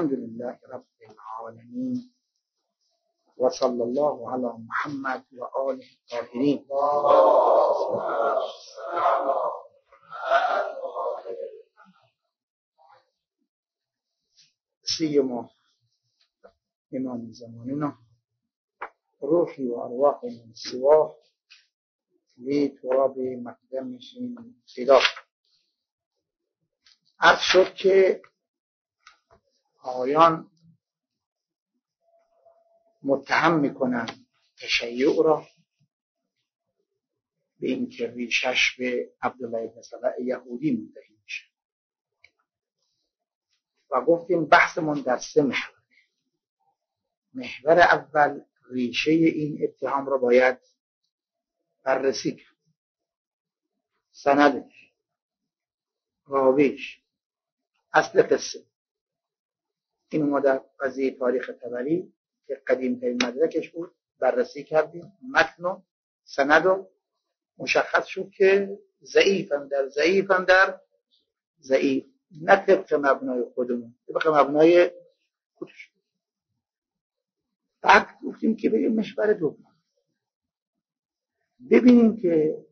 الحمد لله رب العالمين. وصلى الله على محمد وآله الطاهرين. سيما إمام زماننا روحي وأرواح من سواه لتراب مقدمهم فداه عرض شد که آقایان متهم می‌کنن تشیع را به اینکه ریشش به عبدالله بن یهودی منتهی میشه. و گفتیم بحثمون در سه محور. محور اول ریشه این اتهام را باید بررسی کرد. سندش راویش اصل قصه. این ما در قضیه تاریخ تبری که قدیم ترین مدرکش بود بررسی کردیم. متن و سند و مشخص شد که ضعیفم در ضعیفم در ضعیف. نه طبق مبنای خودمون طبق مبنای خودش. بعد گفتیم که بریم مشور دوم. ببینیم که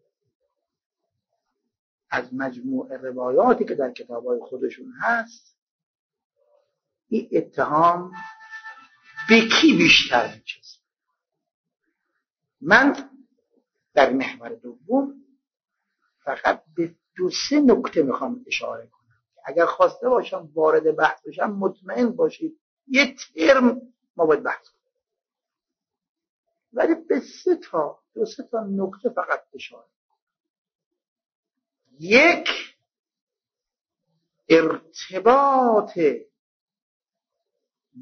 از مجموع روایاتی که در کتابهای خودشون هست این اتهام به کی بیشتر میچسبه؟ من در محور دوم فقط به دو سه نکته می‌خوام اشاره کنم. اگر خواسته باشم وارد بحث بشم مطمئن باشید یه ترم ما باید بحث کنیم. ولی به سه تا دو سه تا نکته فقط اشاره یک ارتباط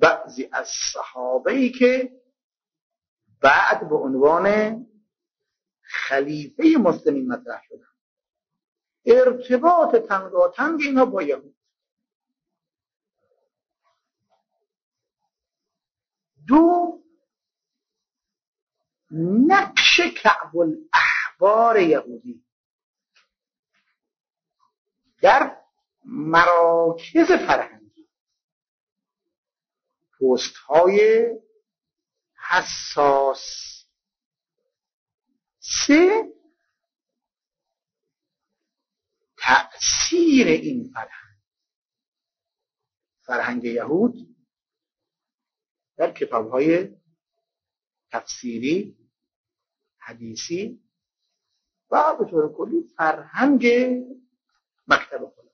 بعضی از صحابه ای که بعد به عنوان خلیفه مسلمین مطرح شدن. ارتباط تنگاتنگ اینا با یهود. دو نقش کعب الاحبار یهودی. در مراکز فرهنگی پست های حساس. سه تأثیر این فرهنگ؟ فرهنگ یهود در کتاب های تفسیری حدیثی و به طور کلی فرهنگ مکتب خدا.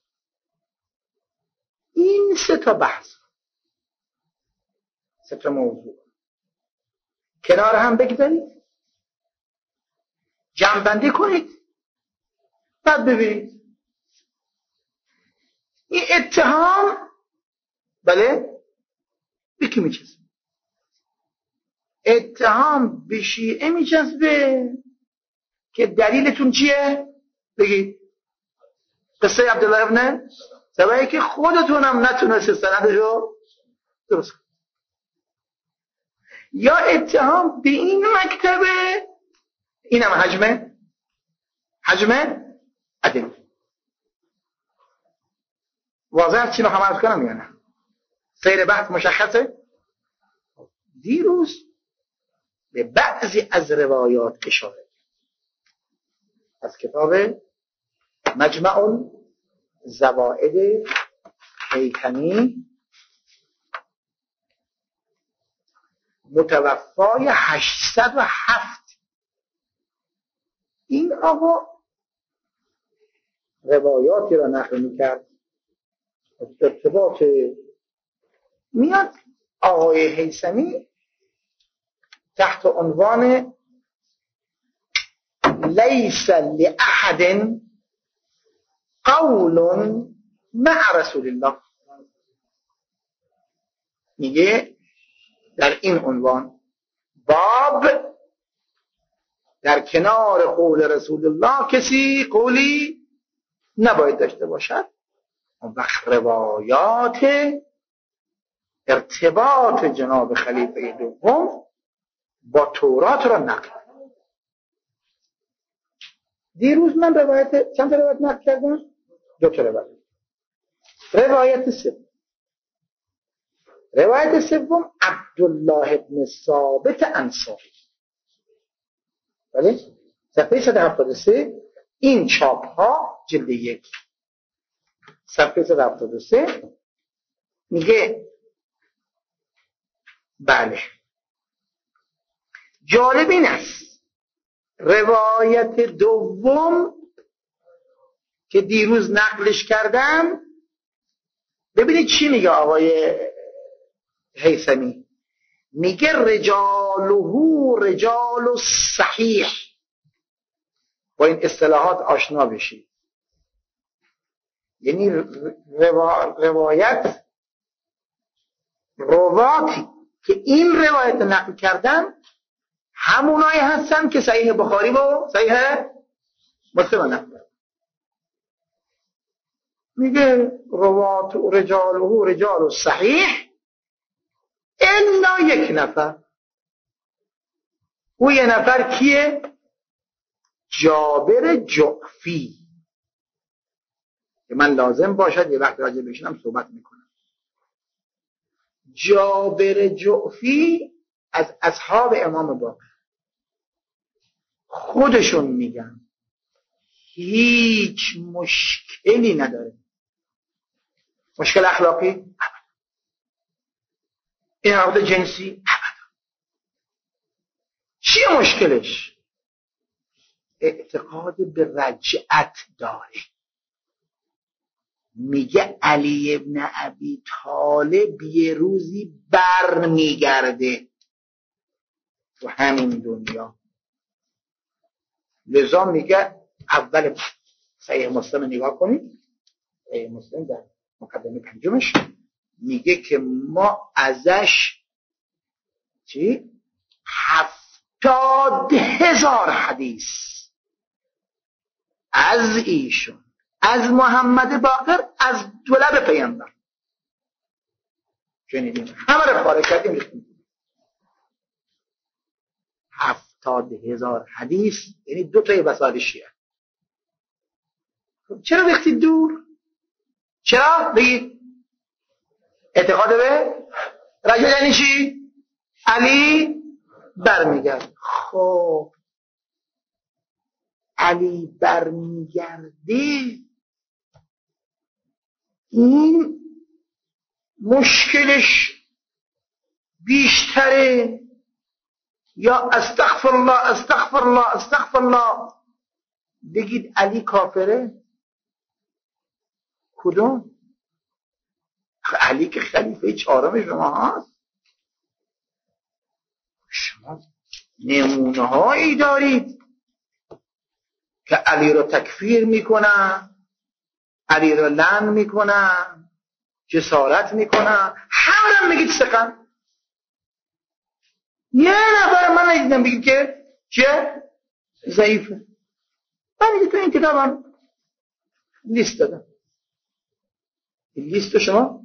این سه تا بحث سه تا موضوع. کنار هم بگذارید. جمعبندی کنید. بعد ببینید. این اتهام بله؟ به کی میچسبه؟ اتهام به شیعه میچسبه. که دلیلتون چیه؟ بگید. قصه عبدالله ابن سبایی که خودتونم نتونست سندشو درست یا اتهام به این مکتبه این هم حجمه؟ حجمه؟ عدل واضح چی می‌خوام عرض کنم یا نه؟ سیر بحث مشخصه؟ دیروز به بعضی از روایات اشاره از کتاب مجمع زوائد حیتمی متوفای 807 این آقا روایاتی را نقل می‌کرد. ارتباط میاد. آقای حیثمی تحت عنوان لیس لأحد قول مع رسول الله. میگه در این عنوان باب در کنار قول رسول الله کسی قولی نباید داشته باشد. وقت روایات ارتباط جناب خلیفه دوم با تورات را نقل دیروز من روایت چند روایت نقل کردم؟ دو تا روایت. روایت سه. روایت سوم عبدالله ابن ثابت انصاری. ولی صفحه 173 این چاپ ها جلد یک. صفحه 173 میگه بله. جالب این است. روایت دوم که دیروز نقلش کردم ببینید چی میگه آقای حیثمی میگه رجالهو رجال صحیح با این اصطلاحات آشنا بشید یعنی روایت رواتی که این روایت نقل کردن همونایی هستن که صحیح بخاری و صحیح مسلم نقل میگه روات رجاله رجال صحیح الا یک نفر. او یه نفر کیه؟ جابر جعفی. که من لازم باشد یه وقت راجع بشنم صحبت می‌کنم. جابر جعفی از اصحاب امام باقر. خودشون میگن. هیچ مشکلی نداره. مشکل اخلاقی؟ این عقد جنسی. چیه مشکلش؟ اعتقاد به رجعت داره. میگه علی ابن ابی طالب یه روزی بر میگرده تو همین دنیا. لذا میگه اول صحیح مسلم نگاه کنید. صحیح مسلم در مقدمه پنجمش. میگه که ما ازش چی؟ هفتاد هزار حدیث. از ایشون از محمد باقر از دولب پیامبر. شنیدیم همه رو پاره کردیم. هفتاد هزار حدیث یعنی دو تای وسائل شیعه. خب چرا ریختید دور؟ چرا؟ بگید. اعتقاد به؟ رجل یعنی چی؟ علی برمیگرد. خب. علی برمیگرده این مشکلش بیشتره. یا استغفر الله استغفر الله استغفر الله بگید علی کافره؟ کدوم؟ علی که خلیفه چهارم شما هست. شما نمونه هایی دارید که علی رو تکفیر می‌کنن علی رو لن می‌کنن جسارت می‌کنن. همه میگید سقن یه نفر من ندیدم بگید که چه؟ ضعیفه. من دیگه تو این کتابم لیست دادم. لیست شما؟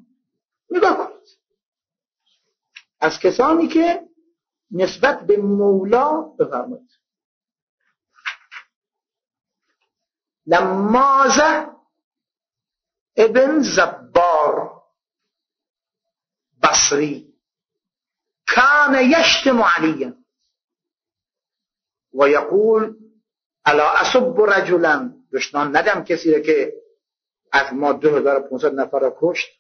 نگاه کنید از کسانی که نسبت به مولا بفرمایید. لمازه ابن زبار بصری كان يشتم عليا ويقول الا اسب رجلا. دشنان ندم کسی که از ما 2500 نفر را کشت.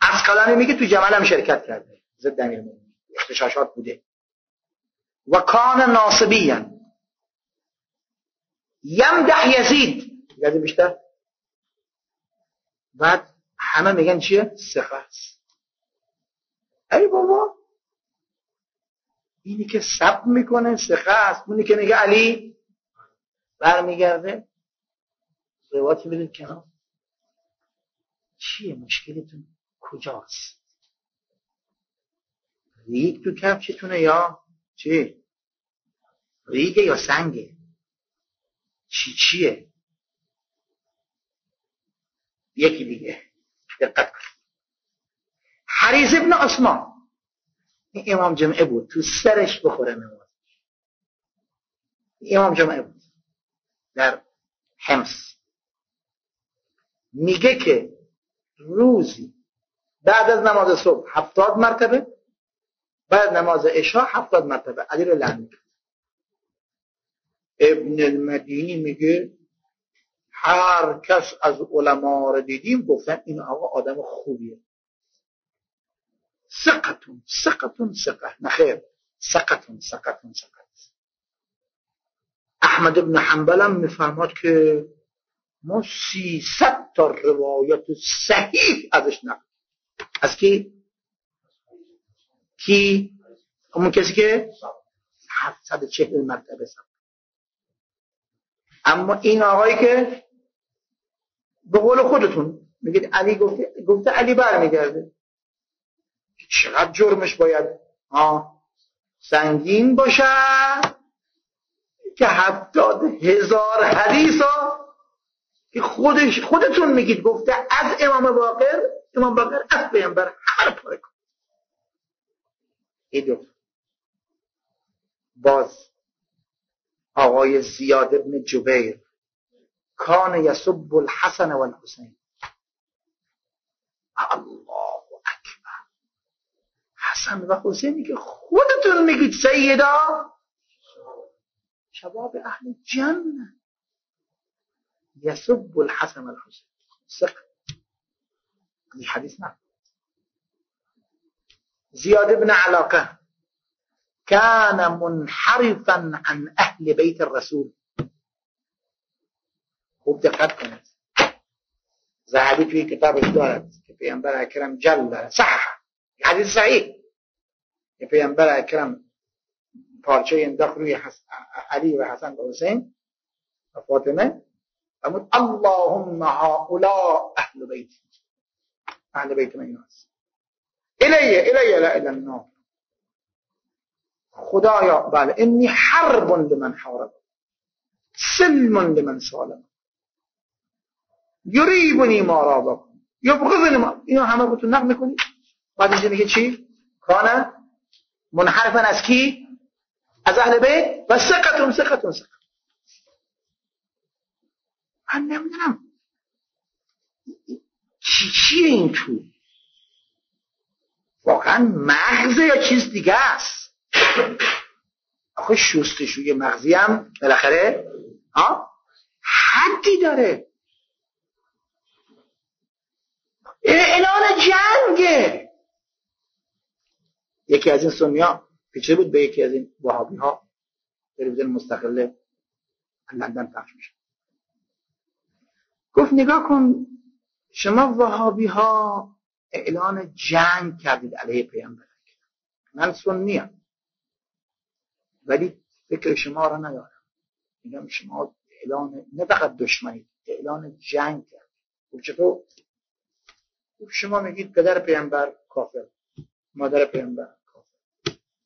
از کلامی میگه تو جمل هم شرکت کرده ضد امیر اختشاشات بوده. و کان ناصبیا یمدح یزید. یزید بیشتر؟ بعد همه میگن چیه؟ سخه است. ای بابا. اینی که سب می‌کنه سخه است. اونی که میگه علی برمیگرده. رواتی بدید کنار. چیه مشکلتون؟ کجاست؟ ریگ تو کفشتونه یا چی؟ ریگه یا سنگه؟ چی چیه؟ یکی دیگه. دقت کن حریز ابن عثمان. این امام جمعه بود. تو سرش بخوره نماز. امام جمعه بود. در حمص. میگه که روزی بعد از نماز صبح هفتاد مرتبه بعد نماز عشا هفتاد مرتبه. علی رو ابن المدینی میگه هر کس از علما رو دیدیم گفتن این آقا آدم خوبیه. سقتون سقتون سقه نخیر سقتون سقتون سقت احمد ابن حنبل هم که ما سیصد تا روایت صحیح ازش نقل از کی کی همون کسی که 740 مرتبه سب اما این آقایی که به قول خودتون میگید علی گفته گفته علی برمیگرده چقدر جرمش باید ها سنگین باشه که هفتاد هزار حدیث ها که خودش خودتون میگید گفته از امام باقر پیامبر همه رو پاره کن ایدو باز. آقای زیاد ابن جبیر. کان یسب الحسن و الحسین الله اکبر. حسن و حسینی که خودتون میگید سیدا. شباب أهل جنه يسب الحسن والحسين ثقة. دي حديث نعم. زياد بن علاقة كان منحرفا عن أهل بيت الرسول. خوب دقت کنید زهبی توی کتابش دارد که پیامبر اکرم جل صح حدیث صحیح که پیامبر اکرم پارچه انداخت روی علی و حسن و حسین و فاطمه فرمود اللهم هؤلاء أهل بیت اهل بیت من هست. الیه الیه لا اله النار خدایا بله. انی حرب لمن حارب. سلم لمن سالم. یریبنی ما را بکن یبغضنی ما. اینو همه بهتون نقل می‌کنی؟ بعد اینجا میگه چی؟ کانه منحرفا از کی؟ از اهل بیت؟ و سقتون سقتون سقتون من نمی‌دونم. چی چیه این تو؟ واقعا مغزه یا چیز دیگه است. آخه شستشوی مغزی هم بالاخره ها؟ حدی داره. اعلان جنگه یکی از این سنیا پیچه بود به یکی از این وحابی ها تلویزیون مستقله لندن پخش میشه. گفت نگاه کن شما وهابی ها اعلان جنگ کردید علیه پیامبر من سنیم ولی فکر شما را ندارم میگم شما اعلان نه فقط دشمنی اعلان جنگ کرد گفت چطور؟ شما میگید پدر پیامبر کافر مادر پیامبر کافر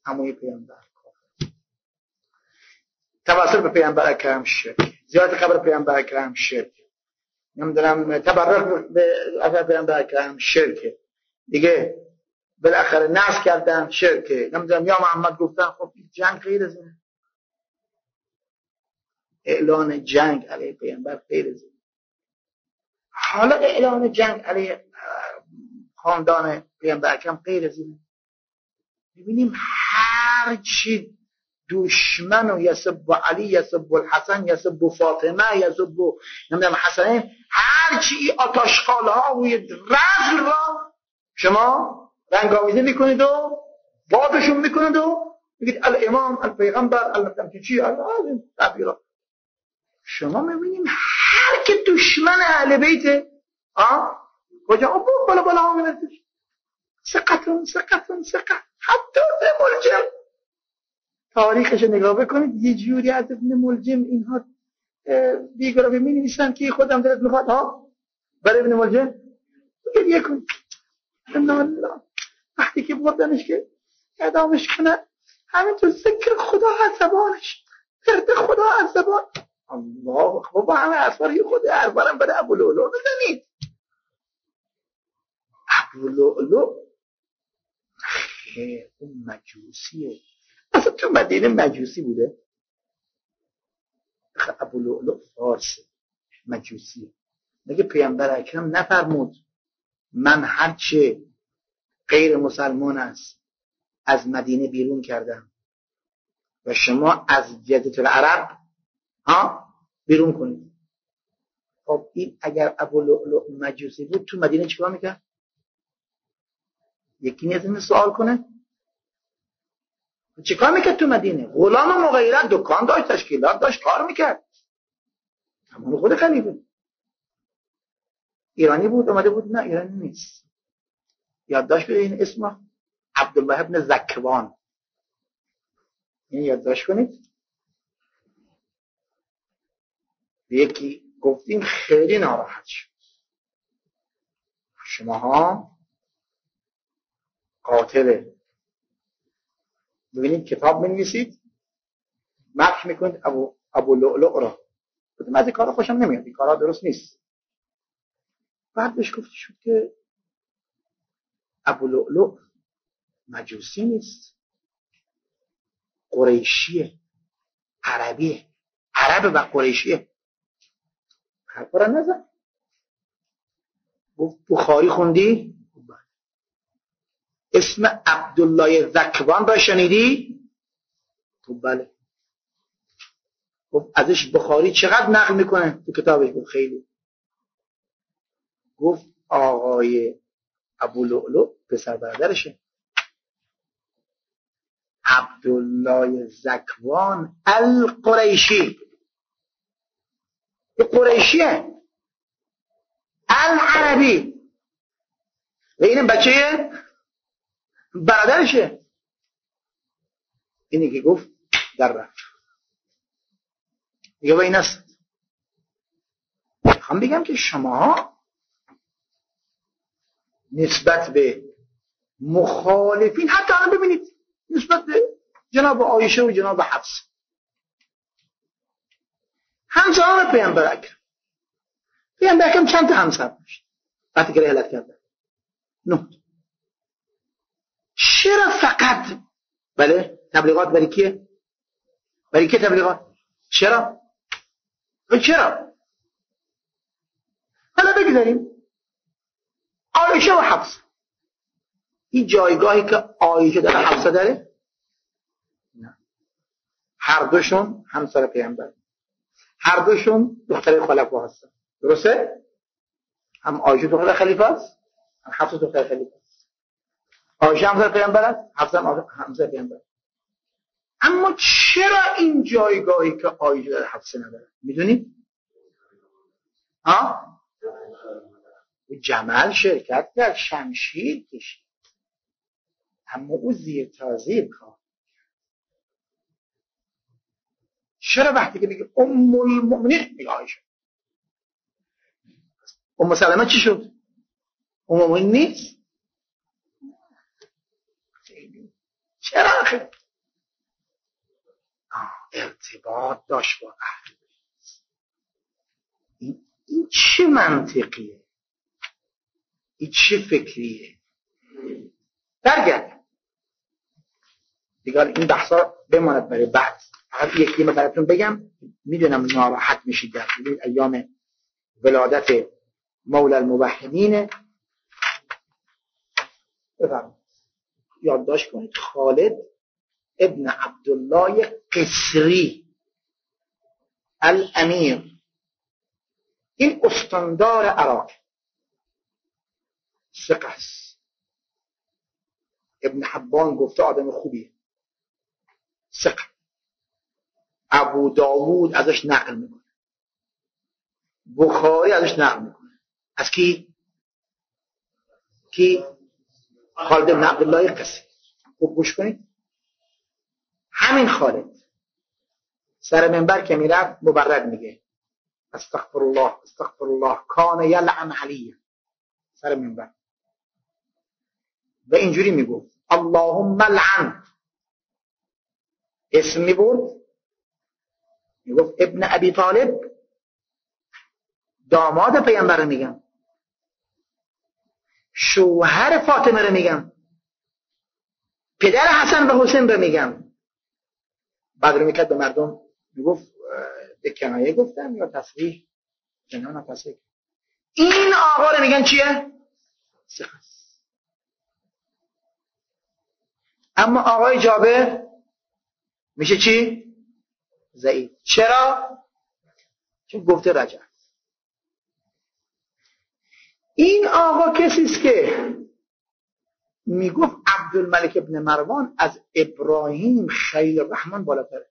عموی پیامبر کافر. توسل به پیامبر اکرم شرک. زیارت قبر پیامبر اکرم شرک. نمی‌دونم تبرک اثر پیامبر اکرم شرکه. دیگه بالاخره ناس کردن شرکه. نمی‌دونم یا محمد گفتن خب جنگ غیر از اینه اعلان جنگ علیه پیامبر غیر از حالا اعلان جنگ علیه خاندان پیامبر اکرم غیر از اینه ببینیم هر چی دشمن و یسب علی یسب الحسن یسب فاطمه یسب نمی‌دونم حسنین هر چی آتاشقال ها و رزل را شما رنگامیزی می‌کنید و بادشون می‌کنید و میگید الامام الپیغمبر المتم چی این شما می‌بینیم هر که دشمن اهل بیت آه؟ کجا؟ او بالا بالا ها می‌رسید سقتون سقتون سقت حتی ملجم تاریخش نگاه بکنید یه جوری از ابن ملجم اینها بیگرافی می نویسن که خودم دلت می‌خواد. ها برای ابن ملجم؟ گریه کن. الله وقتی که بردنش که اعدامش کنه همینطور ذکر خدا از زبانش. درد خدا از زبان. الله با همه اصفاری خود برم برای ابو لولو بزنید. ابو لولو اون مجوسیه. تو مدینه مجوسی بوده. ابو فارس مجوسی. میگه پیامبر اکرم نفرمود من هرچه غیر مسلمان است از مدینه بیرون کردم و شما از جدت العرب ها بیرون کنید. خب این اگر ابو مجوسی بود تو مدینه چیکار می‌کرد؟ یکی نیز این سوال کنه؟ چیکار می‌کرد تو مدینه؟ غلام مغیرت دکان داشت تشکیلات داشت کار می‌کرد. همون خود خلیفه. ایرانی بود اومده بود نه ایرانی نیست. یادداشت بده این اسم عبدالله ابن زکوان. این یادداشت کنید. یکی گفتیم خیلی ناراحت شد. شماها قاتل ببینید کتاب نویسید مدح می‌کنید ابو ابو لؤلؤ را. من از کارا خوشم نمیاد این کارا درست نیست. بعد بهش گفته شد که ابو لؤلؤ مجوسی نیست. قریشیه عربیه عرب و قریشیه حرفا نزن. گفت بخاری خوندی؟ اسم عبدالله زکوان را شنیدی؟ خب بله. گفت ازش بخاری چقدر نقل می‌کنه؟ تو کتابش گفت خیلی. گفت آقای ابو پسر برادرشه. عبدالله زکوان القریشی. قریشیه. العربی. و این بچه برادرشه. اینی که گفت در رفت. دیگه این است می‌خوام بگم که شما نسبت به مخالفین حتی الان ببینید نسبت به جناب آیشه و جناب حفظ. همسران پیامبر اکرم. پیامبر اکرم چند تا همسر داشت؟ وقتی که رحلت کرده نه. چرا فقط؟ بله تبلیغات برای کیه؟ برای که تبلیغات؟ چرا؟ چرا؟ حالا بگذاریم. آیشه و حفظ. این جایگاهی که آیشه داره حفظه داره؟ نه. هر دوشون همسر پیامبر. هر دوشون دختر خلفا هستن. درسته؟ هم آیشه دختر خلیفه است هم حفظ دختر خلیفه. آیشه همسر پیامبر است؟ حفظ هم همسر پیامبر. اما چرا این جایگاهی که آیشه در حفظ نداره؟ می‌دونید ها؟ جمل شرکت در شمشیر کشید. اما او زیر تازه کار چرا وقتی که میگه ام المؤمنین؟ میگه آیشه ام سلمه چی شد؟ ام المؤمنین نیست؟ چرا ارتباط داشت با اهل این, این چه منطقیه؟ این چه فکریه؟ برگرد دیگر این بحثا بماند برای بعد. فقط یک کلمه براتون بگم. می‌دونم ناراحت میشید در ایام ولادت مولا الموحدین بفرمایید. یادداشت کنید. خالد ابن عبدالله قصری الامیر. این استاندار عراق. سقس ابن حبان گفته آدم خوبیه. ثقه. ابو داوود ازش نقل می‌کنه. بخاری ازش نقل می‌کنه. از کی؟ کی؟ خالد بن عبدالله قصی خوب گوش کنید. همین خالد سر منبر که می‌رفت مبرد میگه. استغفر الله استغفر الله کان یلعن علی. سر منبر. و اینجوری می‌گفت. اللهم لعن. اسم می‌برد. می‌گفت ابن ابی طالب. داماد پیامبر میگم. شوهر فاطمه رو میگم پدر حسن و حسین رو میگم بعد رو می‌کرد به مردم می‌گفت به کنایه گفتم یا تصریح جنان تصریح این آقا رو میگن چیه؟ اما آقای جابر میشه چی؟ ضعیف چرا؟ چون گفته رجع این آقا کسی است که می‌گفت عبدالملک ابن مروان از ابراهیم خیل رحمان بالاتره.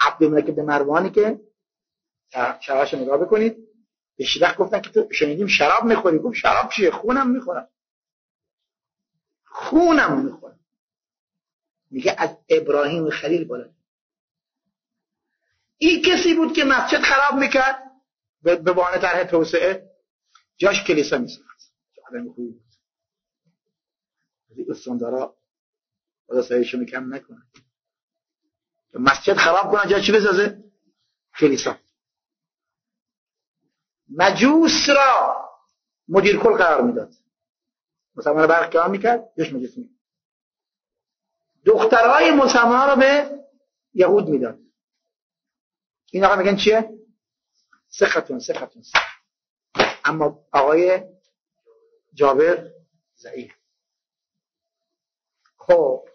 عبدالملک ابن مروانی که شرحش نگاه بکنید به گفتن که تو شنیدیم شراب می‌خوری. گفت شراب چیه؟ خونم می‌خورم. خونم می‌خورم. میگه از ابراهیم خلیل بالا این کسی بود که مسجد خراب می‌کرد؟ به بهانه طرح توسعه؟ جاش کلیسا میساخت آدم خوبی بود استاندارا خدا سایشون کم نکنه. مسجد خراب کنه جا چی بسازه؟ کلیسا. مجوس را مدیر کل قرار می‌داد. مسلمان برق کار می‌کرد جاش مجوس می‌داد دخترهای مسلمان رو به یهود می‌داد. این آقا میگن چیه؟ سختون سختون اما آقای جابر ضعیف. خب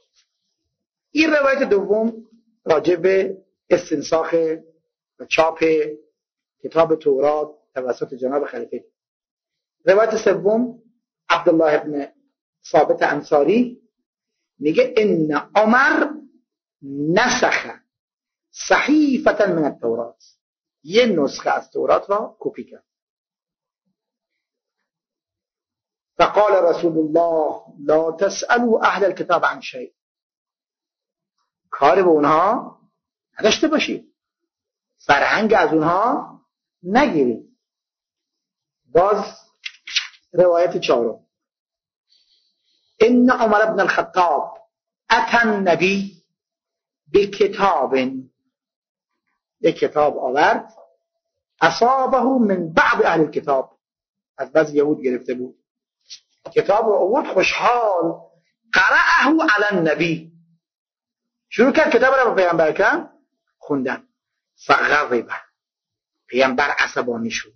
این روایت دوم راجع به استنساخ و چاپ کتاب تورات توسط جناب خلیفه. روایت سوم عبدالله ابن ثابت انصاری میگه ان عمر نسخ صحیفتا من التورات. یه نسخه از تورات را کپی کرد. فقال رسول الله لا تسألوا اهل الكتاب عن شيء. کار به اونها نداشته باشید. فرهنگ از اونها نگیرید. باز روایت چهارم. ان عمر بن الخطاب اتى النبی به کتاب یک کتاب آورد. اصابه من بعض اهل کتاب از بعض یهود گرفته بود. کتاب رو آورد خوشحال. قرأه علی النبی شروع کرد کتاب رو به پیغمبر کن خوندن. فغضب. پیغمبر عصبانی شد.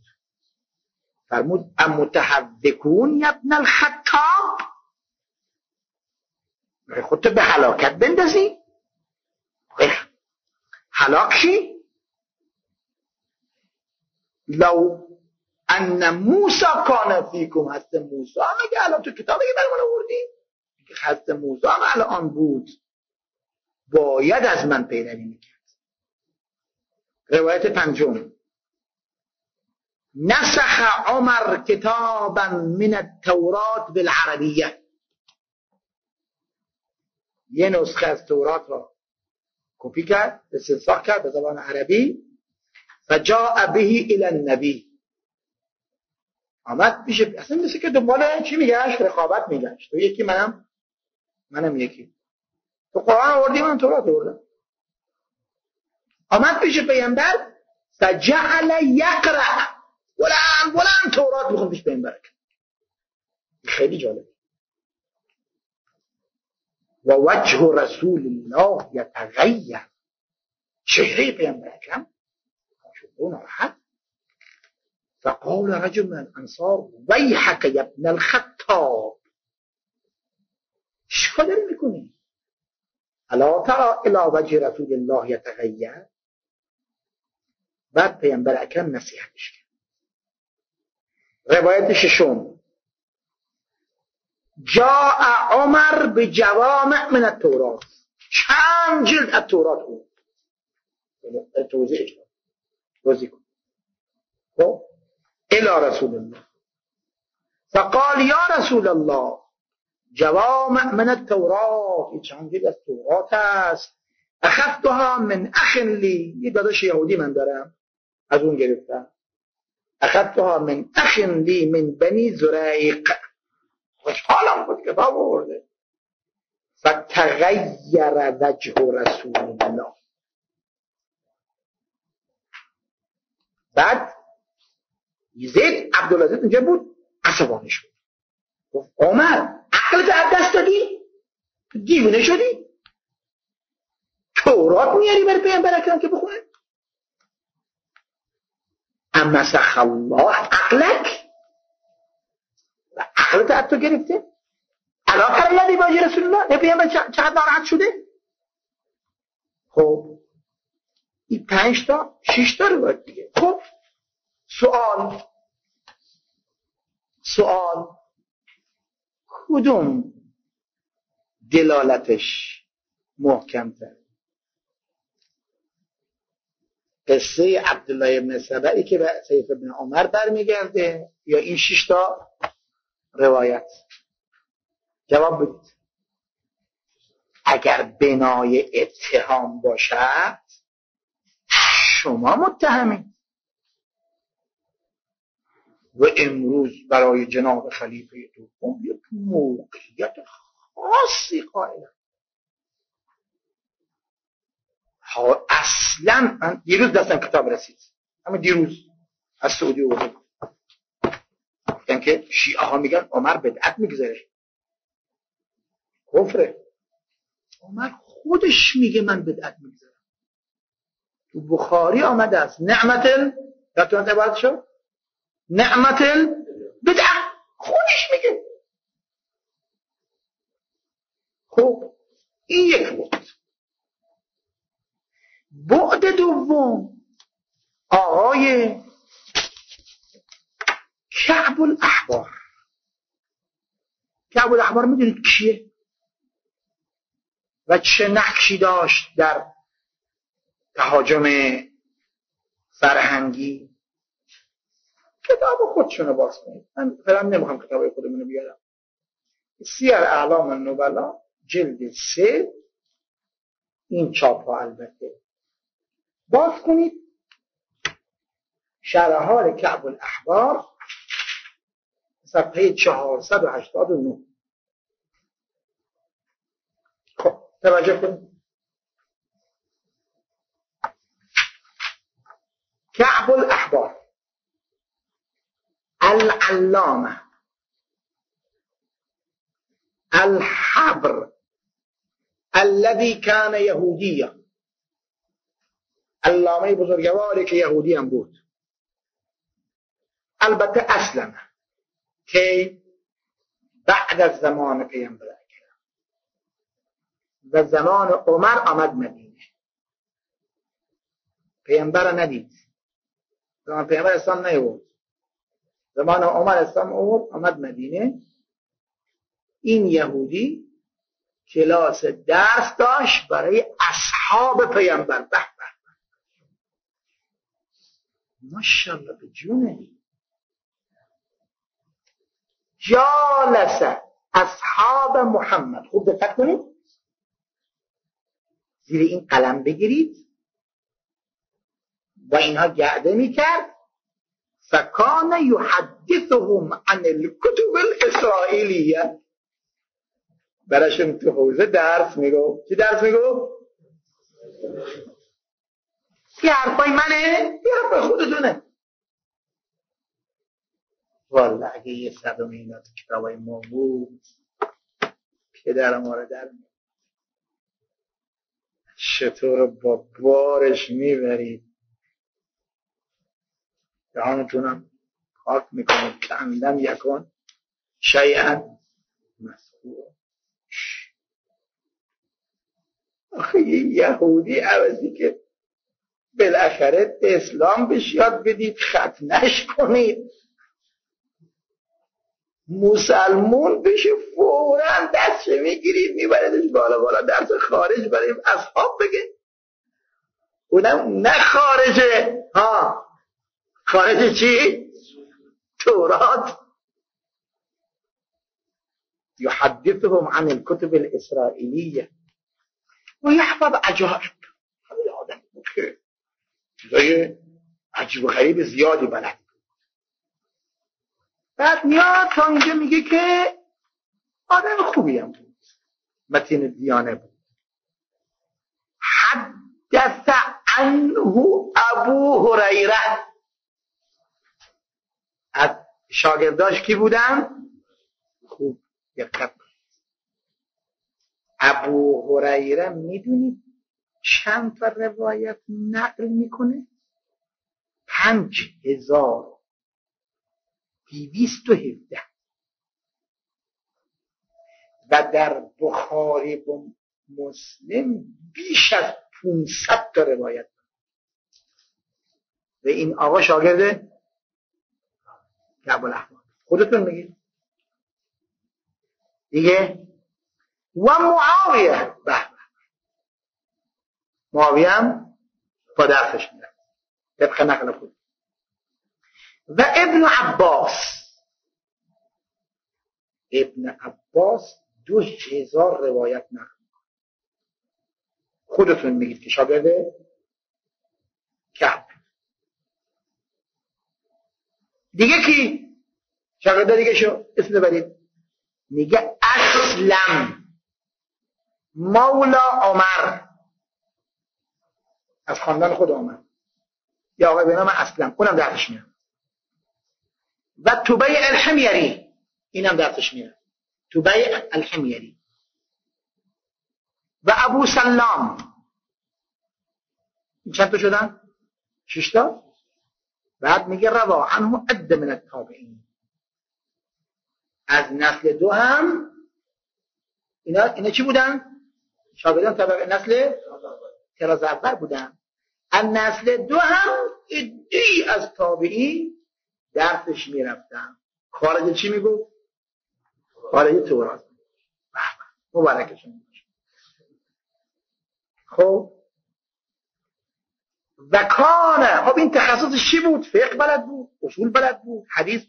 فرمود ام متحدکون ابن الخطاب؟ خودت به حلاکت بندازی؟ حلاک شی لو ان موسی کان فیکم هست موسی. هم اگه الان تو کتابی که برمان آوردی؟ هست موسی هم الان بود؟ باید از من پیروی می‌کرد. روایت پنجم. نسخ عمر کتابا من التورات بالعربیه. یه نسخه از تورات را کپی کرد استنساخ کرد به زبان عربی و جاء به الى النبی. آمد پیش اصلا مثل که دنبال چی میگشت رقابت میگشت. تو یکی منم منم یکی. تو قرآن آوردی من تورات آوردم. آمد پیش پیامبر فجعل یقرأ. بلند بلند تورات می‌خواد پیش پیامبر. خیلی جالب. و وجه رسول الله یتغیر. چهره پیامبر اکرم شد ناراحت. فقال رجل من الأنصار ویحک یا ابن الخطاب. چیکار داری میکنی ألا ترى إلى وجه رسول الله یتغیر بعد پیامبر اکرم نصیحتش کرد روایت ششم. جاء عمر به جوامع من التورات چند جلد از تورات بود؟ توضیح کن. خب؟ الى رسول الله. فقال یا رسول الله جوامع من التورات چند جلد از تورات است. اخذتها من اخ لی یه داداش یهودی من دارم. از اون گرفتم. اخذتها من اخ لی من بنی زرایق خوشحالم بود کتاب آورده. فتغیر وجه رسول الله. بعد زید عبدالعزیز اینجا بود عصبانی شد گفت عمر عقل از دست دادی؟ دیوونه شدی؟ تورات میاری برای پیامبر اکرم که بخونه؟ اما سخ الله عقلک. و عقلت از تو گرفته؟ علاقه الذی باجی رسول الله؟ پیامبر چقدر ناراحت شده؟ خب این پنج تا شش تا رو دیگه. خب سوال سوال کدوم دلالتش محکم تر؟ قصه عبدالله ابن سبعی که به سیف ابن عمر برمیگرده یا این شیشتا روایت؟ جواب بدید. اگر بنای اتهام باشد شما متهمید. و امروز برای جناب خلیفه دوم یک موقعیت خاصی قائلم اصلا من دیروز دستم کتاب رسید. همه دیروز از سعودی گفتن که شیعه ها میگن عمر بدعت می‌گذاره کفره. عمر خودش میگه من بدعت می‌گذارم تو بخاری آمده است. نعمت یادتون عبارت شد نعمت بدعت خودش میگه. خب این یک بود بعد دوم آقای کعب الاحبار کعب الاحبار می‌دونید کیه؟ و چه نقشی داشت در تهاجم فرهنگی؟ کتاب خودشونو باز کنید. من فعلا نمی‌خوام کتاب خودمونو بیارم. سیر اعلام النبلا جلد سه این چاپ ها البته. باز کنید. شرحال کعب الاحبار صفحه 489 خب توجه کنید. کعب الاحبار. العلامة. الحبر الذي كان يهوديا. علامه بزرگواری که یهودی هم بود. البته أصلا که بعد از زمان پیامبر و زمان عمر آمد مدینه. پیامبر ندید. زمان پیامبر اسلام نیورد زمان عمر اسلام اومد آمد مدینه. این یهودی کلاس درس داشت برای اصحاب پیامبر. به ماشاءالله به جونه جالس اصحاب محمد. خوب دقت کنید. زیر این قلم بگیرید. و اینها گرده می‌کرد. فکان یحدثهم عن الكتب الاسرائیلیه. براشون تو حوزه درس میگو. چی درس میگو؟ یه حرفای منه؟ یه حرفای خودتونه. والا اگه یه صدم اینا تو کتابای ما بود پدر ما رو در چطور با بارش می‌برید دهانتونم پاک می‌کنید کندم یکن شیئا مسئول آخه یه یهودی عوضی که بالاخره اسلام بهش یاد بدید ختنش کنید. مسلمون بشه فورا دستش می‌گیرید میبریدش بالا بالا درس خارج برای اصحاب بگه. اونم نه خارجه. ها. خارج؟ تورات. يحدثهم عن الكتب الإسرائيلية ويحفظ عجائب هذا آدم. چیزای عجیب و غریب بلد. بعد میاد تا اینجا میگه که آدم خوبی هم بود. متین دیانه بود. حدث عنه ابو هریره. از شاگرداش کی بودن؟ خوب دقت ابو هریره می‌دونید چند تا روایت نقل می‌کنه؟ پنج هزار دیویست و هفده. و در بخاری و مسلم بیش از 500 تا روایت. و این آقا شاگرد کعب الاحبار خودتون میگید. دیگه. و معاویه. به معاویه هم با درسش میره طبق نقل خود. و ابن عباس. ابن عباس دو هزار روایت نقل خودتون میگید که شاگرد کعب دیگه کی؟ شاگرد دیگه شو اسم ببرید. میگه اسلم. مولا عمر. از خاندان خود آمد یا آقای به نام اسلم. اونم میاد. و توبه الحمیری. اینم درسش میاد. توبه الحمیری. و ابو سلام. چند تا شدن؟ ششتا بعد میگه روا عنه عد من التابعین. از نسل دو هم اینا, اینا چی بودن؟ شاگردان طبقه نسل تراز اول بودن. از نسل دو هم ادی از تابعین درسش می‌رفتن. خارج چی میگو؟ خارج تورات. مبارکشون خب و کانه خب این تخصص چی بود؟ فقه بلد بود اصول بلد بود حدیث.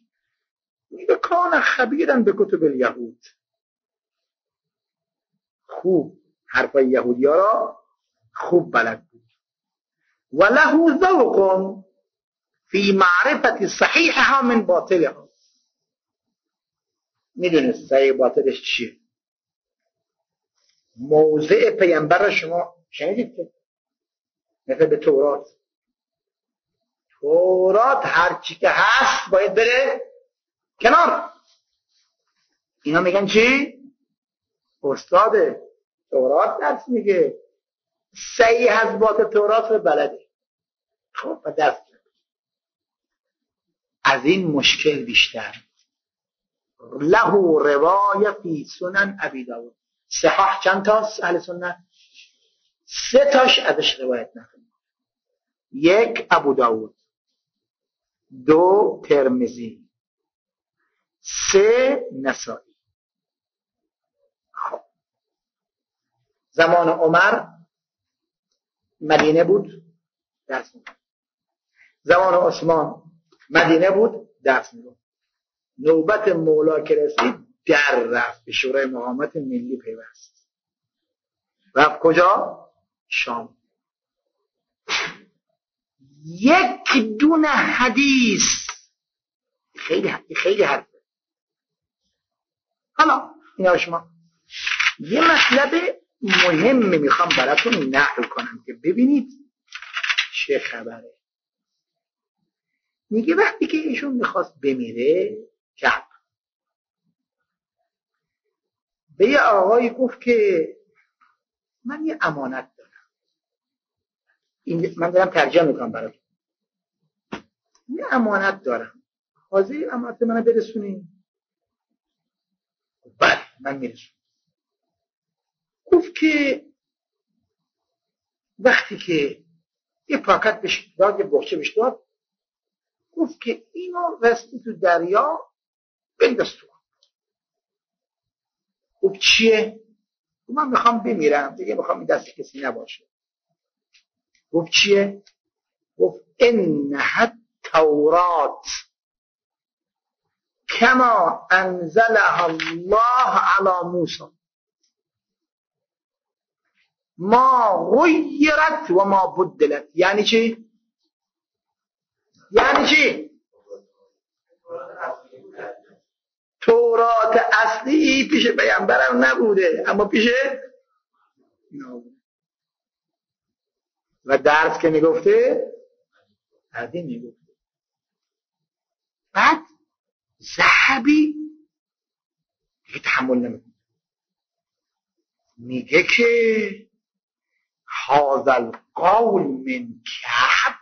میگه کان خبیرن به کتب الیهود. خوب حرفای یهودی ها را خوب بلد بود. و له ذوق فی معرفت صحیحها من باطلها. می‌دونه صحیح باطلش چیه؟ موضع پیامبر شما شنیدید که مثل به تورات. تورات هرچی که هست باید بره کنار. اینا میگن چی؟ استاد تورات درس میگه. صحیح از بات تورات رو بلده. خب و دست از این مشکل بیشتر. له روایه فی سنن ابی داود. صحاح چند تاست اهل سنت؟ سه تاش ازش روایت نقل یک ابو داود دو ترمزی سه نسائی. خب. زمان عمر مدینه بود درس می‌گفت زمان عثمان مدینه بود درس می‌گفت نوبت مولا که رسید در رفت به شورای مقامت ملی پیوست. رفت کجا؟ شام. یک دونه حدیث. خیلی خیلی حرفه حالا اینا شما یه مطلب مهم می‌خوام براتون نقل کنم که ببینید چه خبره. میگه وقتی که ایشون می‌خواست بمیره کعب به یه آقایی گفت که من یه امانت من دارم ترجمه می‌کنم براتون یه امانت دارم. حاضر امانت منو برسونی؟ بله من میرسونم. گفت که وقتی که یه پاکت بهش داد یه بخچه بهش داد گفت که اینو رستی تو دریا بنداز تو. گفت چیه؟ من می‌خوام بمیرم دیگه می‌خوام این دست کسی نباشه. گفت چیه؟ گفت انها تورات کما انزلها الله علی موسی. ما غیرت و ما بدلت. یعنی چی؟ یعنی چی؟ تورات اصلی پیش پیامبرم نبوده اما پیش و درس که می‌گفته؟ این می‌گفته. بعد زهبی دیگه تحمل نمی‌کنه. میگه که هذا القول من کعب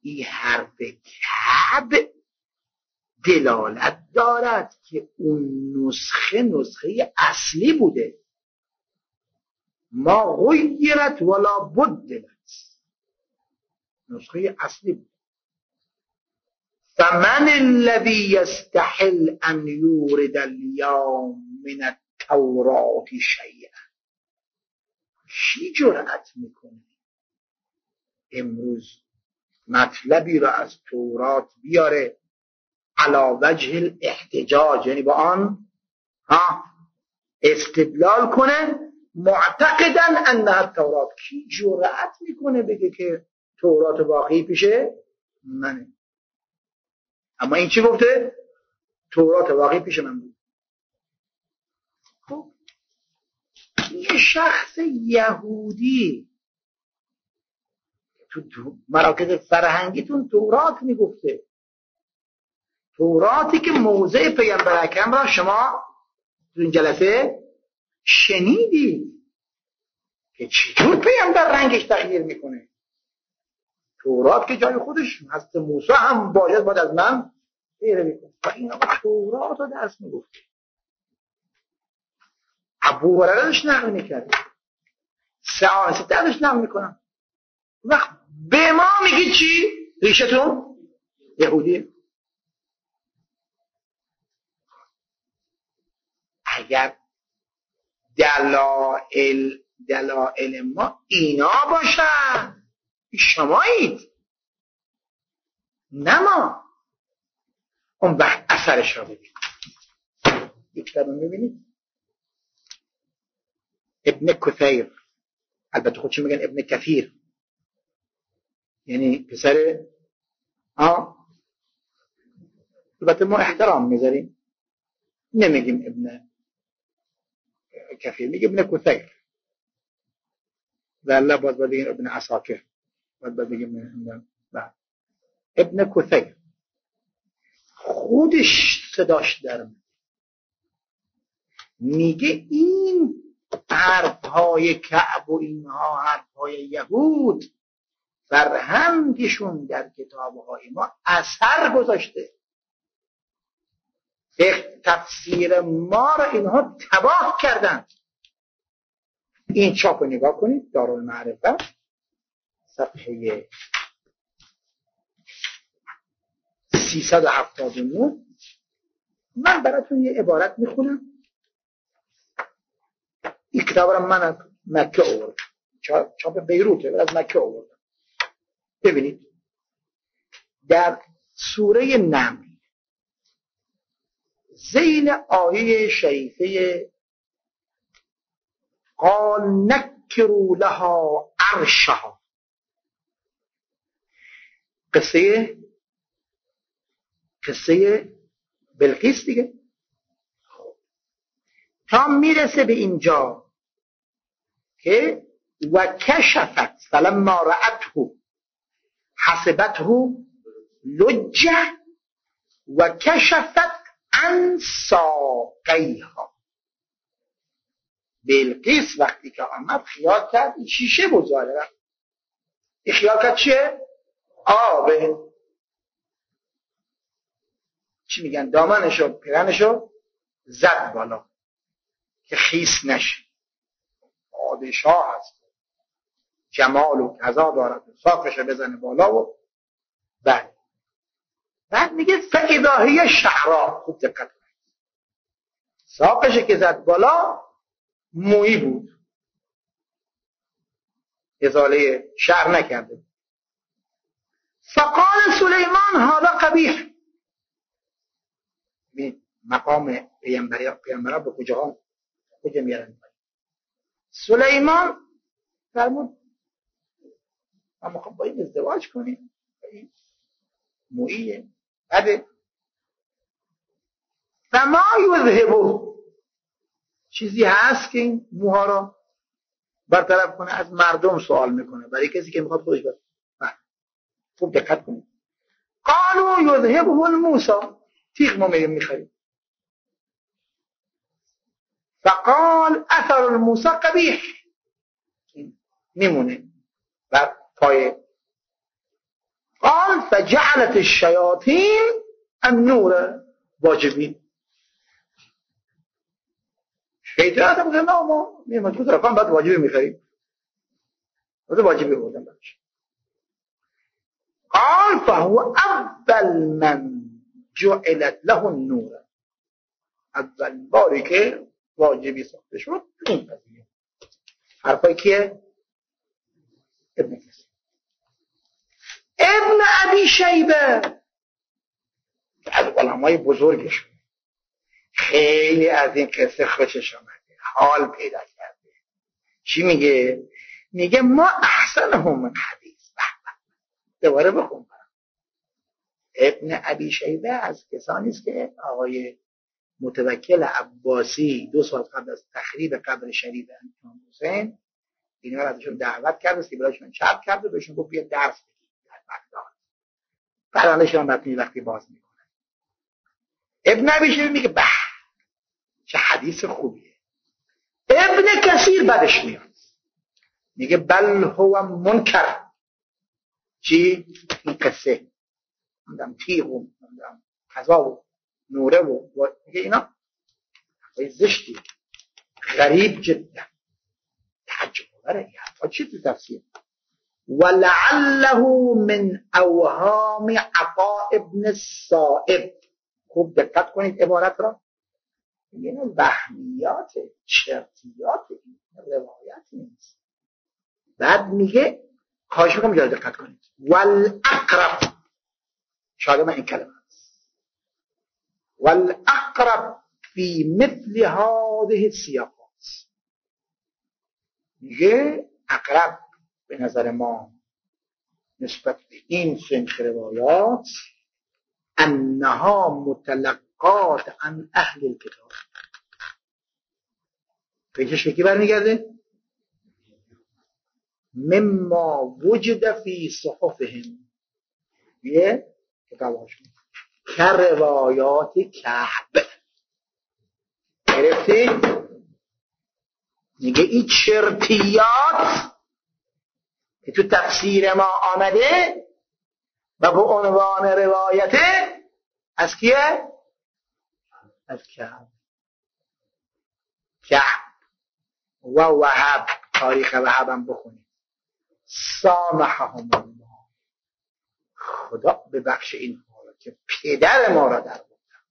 این حرف کعب دلالت دارد که اون نسخه نسخه اصلی بوده. ما غیرت ولا بدلت نسخه اصلی بود. فمن الذي يستحل ان يورد اليوم من التورات شيئا چی جرأت می‌کنه امروز مطلبی را از تورات بیاره علا وجه الاحتجاج یعنی با آن ها استدلال کنه معتقدن انها تورات. کی جرأت می‌کنه بگه که تورات واقعی پیشه؟ منه. اما این چی گفته؟ تورات واقعی پیش من بود. خب. یه شخص یهودی تو مراکز فرهنگیتون تورات می‌گفته. توراتی که موضع پیامبر اکرم را شما تو این جلسه شنیدی که چطور پیامبر رنگش تغییر می‌کنه؟ تورات که جای خودش هست موسی هم باید باید از من غیره می‌کنه. و این آقا تورات رو درس می‌گفته. ابو هرره داشت نقل می‌کرد. سه آنسه داشت نقل می‌کنم. وقت به ما میگی چی؟ ریشتون؟ یهودی. اگر دلائل دلائل ما اینا باشن. شمایید. نه ما. اون وقت اثرش را ببینید یک می‌بینید ابن کثیر. البته خودشون میگن ابن کثیر. یعنی پسر آه البته ما احترام می‌ذاریم. نمیگیم ابن کثیر میگه ابن کثیر. و الله باید بگیم ابن عساکر. باید باید بگیم ابن کثیر. خودش صداش در میگه این حرفهای کعب و اینها حرفهای یهود فرهنگشون در کتابهای ما اثر گذاشته. تفسیر ما را اینها تباه کردن. این چاپ رو نگاه کنید دارالمعرفه صفحه 379 من براتون یه عبارت می‌خونم. این کتاب رو من از مکه آوردم. چاپ بیروته از مکه آوردم. ببینید در سوره نمل زیل آیه شریفه قال نکرو لها عرشها. قصه قصه بلقیس دیگه. تا می‌رسه به اینجا که و کشفت فلما رأته حسبته لجه و کشفت عن ساقیها بلقیس وقتی که آمد خیال کرد این شیشه ظاهرا این خیال کرد چیه؟ آبه چی میگن؟ دامنشو پیرنشو زد بالا که خیس نشه. پادشاه هست. جمال و کذا دارد. ساقش بزنه بالا و بعد بعد میگه فعداهی شعرا خوب دقت ساقش که زد بالا مویی بود. ازاله شعر نکرده فقال سلیمان هذا قبیح مقام پیامبری پیامبرا به کجا کجا میارن؟ سلیمان فرمود ما می‌خوام با این ازدواج کنیم بعد فما یذهبو. چیزی هست که این موها را برطرف کنه از مردم سوال می‌کنه. برای کسی که می‌خواد خودش بر خوب دقت کنید. قالوا یذهبه الموسا تیغ ما می‌خریم. فقال اثر الموسى قبیح. میمونه. بر پای قال فجعلت الشیاطین النور واجبی شیطان هم نه ما میمون تو طرفان بعد واجبی می‌خریم. واسه واجبی بودن براش قال فهو اول من جعلت له النور. اول باری که واجبی ساخته شد این قضیه. حرفای کیه؟ ابن ابن ابی شیبه. از علمای بزرگشون خیلی از این قصه خوشش آمده حال پیدا کرده. چی میگه؟ میگه ما احسن هم من حدیث دوباره بخون. ابن ابی شیبه از کسانی است که آقای متوکل عباسی دو سال قبل از تخریب قبر شریف امام حسین اینا ازشون دعوت کرد استیبلاشون چپ کرد و بهشون گفت بیا درس بگید در بغداد فرانشون متنی وقتی باز می‌کنه. ابن شیبه میگه به چه حدیث خوبیه. ابن کثیر بدش میاد. میگه بل هو منکر. چی؟ این قصه. میگم تیغ و قضا و نوره و میگه اینا زشتی. غریب جدا. تعجب بره این حرفا چی تو تفسیر؟ ولعله من أوهام عطا ابن الصائب. خوب دقت کنید عبارت را. یعنی وهمیات چرتیات روایت نیست. بعد میگه خواهش میکنم جای دقت کنید. والأقرب. شاید من این کلمه هست. والأقرب فی مثل هذه السیاقات. میگه اقرب. به نظر ما نسبت به این سنخ روایات انها متلقات عن اهل الكتاب. پیجش کی برمیگرده؟ مما وجد فی صحفهم. یه کتاباشون که روایات کعب. گرفتی؟ میگه این چرتیات که تو تفسیر ما آمده و به عنوان روایته از کیه؟ از کعب. کعب. و وحب تاریخ وحبم بخونید سامحهم الله. خدا ببخش این را که پدر ما را در بودن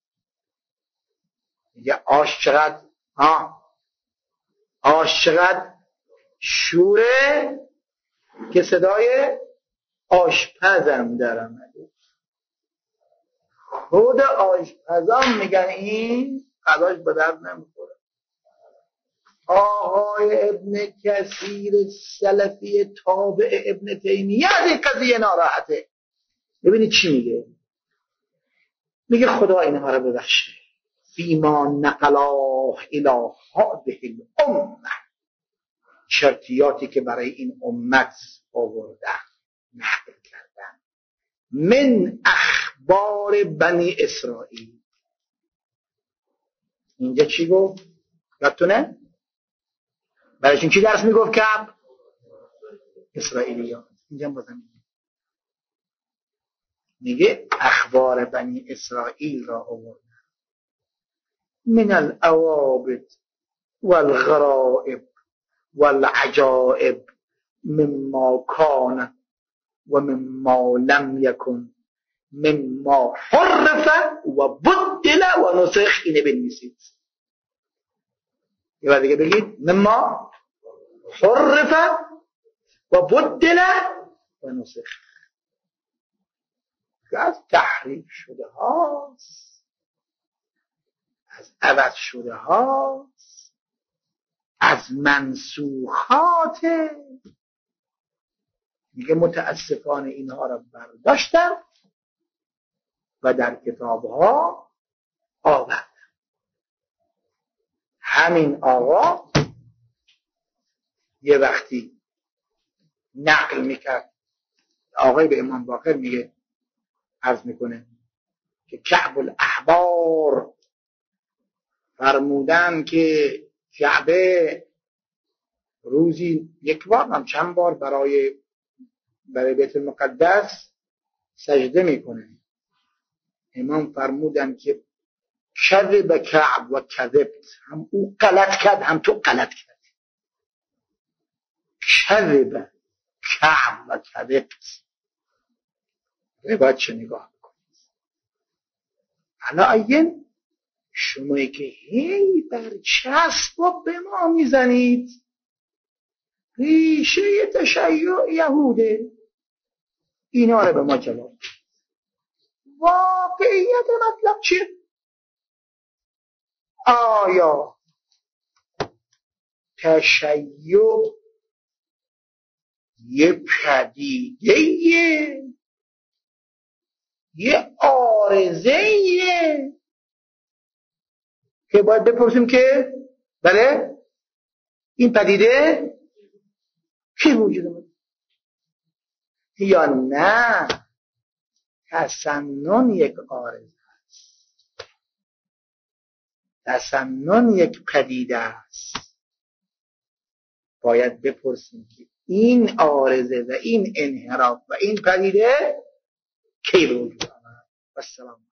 میگه آش چقدر ها آش چقدر شوره که صدای آشپزم در آمده. خود آشپزان میگن این قضاش به درد نمی‌خوره. آقای ابن کثیر سلفی تابع ابن تیمیه از این قضیه ناراحته. ببینید چی میگه. میگه خدا اینها را ببخشه. فیما نقلاه الى هذه الامه. شرطیاتی که برای این امت آوردن نقل کردن. من اخبار بنی اسرائیل. اینجا چی گفت؟ یادتونه؟ برایشون چی درس می‌گفت کب اسرائیلی اینجا بازم میگه اخبار بنی اسرائیل را آورد من الاوابد والغرائب والعجائب مما كان ومما لم يكن مما حرف وبدل ونسخ اینه بنویسید یه دیگه بگید مما حرف وبدل ونسخ. که از تحریف شده هاست. از عوض شده هاست. از منسوخات. میگه متاسفانه اینها را برداشتم و در کتاب ها آوردم. همین آقا یه وقتی نقل می‌کرد. آقای به امام باقر میگه عرض می‌کنه که کعب الاحبار فرمودن که کعبه روزی یک بار هم چند بار برای برای بیت المقدس سجده می‌کنه. امام فرمودن که کذب کعب و کذبت. هم او غلط کرد هم تو غلط کرد کذب کعب و کذبت. باید چه نگاه بکنید این شمایی که هی بر چسب و به ما می‌زنید. ریشه تشیع یهوده. اینا رو به ما جواب واقعیت مطلب چیه؟ آیا تشیع یه پدیده یه آرزه که باید بپرسیم که بله این پدیده کی وجود یا نه؟ تسنن یک آرزه است تسنن یک پدیده است. باید بپرسیم که این آرزه و این انحراف و این پدیده کی وجود آمد و السلام